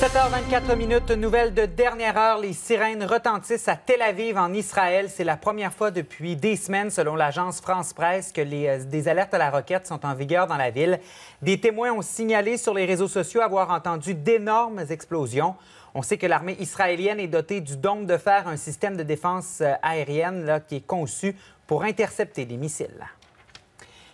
7h24 minutes, nouvelle de dernière heure. Les sirènes retentissent à Tel Aviv, en Israël. C'est la première fois depuis des semaines, selon l'agence France-Presse, que euh, des alertes à la roquette sont en vigueur dans la ville. Des témoins ont signalé sur les réseaux sociaux avoir entendu d'énormes explosions. On sait que l'armée israélienne est dotée du dôme de fer, un système de défense euh, aérienne qui est conçu pour intercepter des missiles.